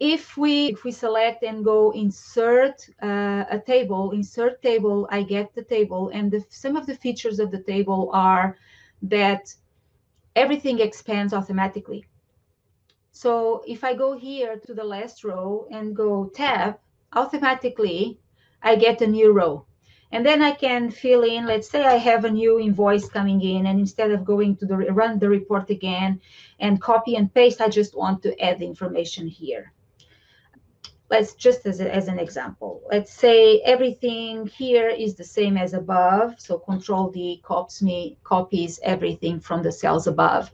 if we if we select and go insert uh, a table insert table i get the table and the, some of the features of the table are that everything expands automatically. So if i go here to the last row and go tab automatically i get a new row. And then I can fill in, let's say I have a new invoice coming in and instead of going to the run the report again and copy and paste, I just want to add the information here let's just as, a, as an example, let's say everything here is the same as above. So control D copies me, copies everything from the cells above.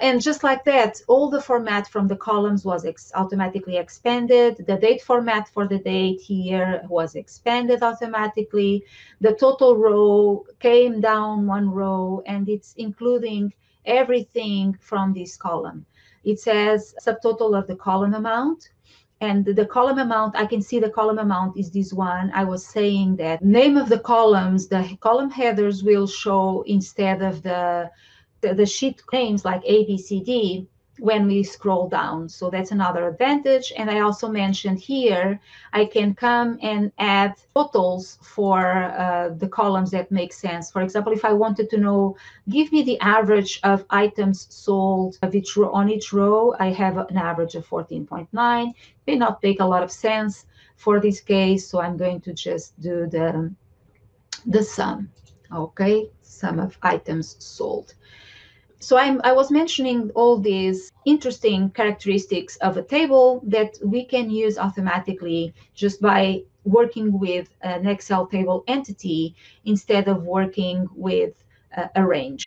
And just like that, all the format from the columns was ex automatically expanded. The date format for the date here was expanded automatically. The total row came down one row and it's including everything from this column. It says subtotal of the column amount, and the column amount i can see the column amount is this one. I was saying that name of the columns the column headers will show instead of the the, the sheet names like a b c d when we scroll down. So that's another advantage. And I also mentioned here, I can come and add totals for uh, the columns that make sense. For example, if I wanted to know, give me the average of items sold of each row, on each row, I have an average of 14.9. May not make a lot of sense for this case. So I'm going to just do the, the sum, okay? Sum of items sold. So I'm, I was mentioning all these interesting characteristics of a table that we can use automatically just by working with an Excel table entity instead of working with a, a range.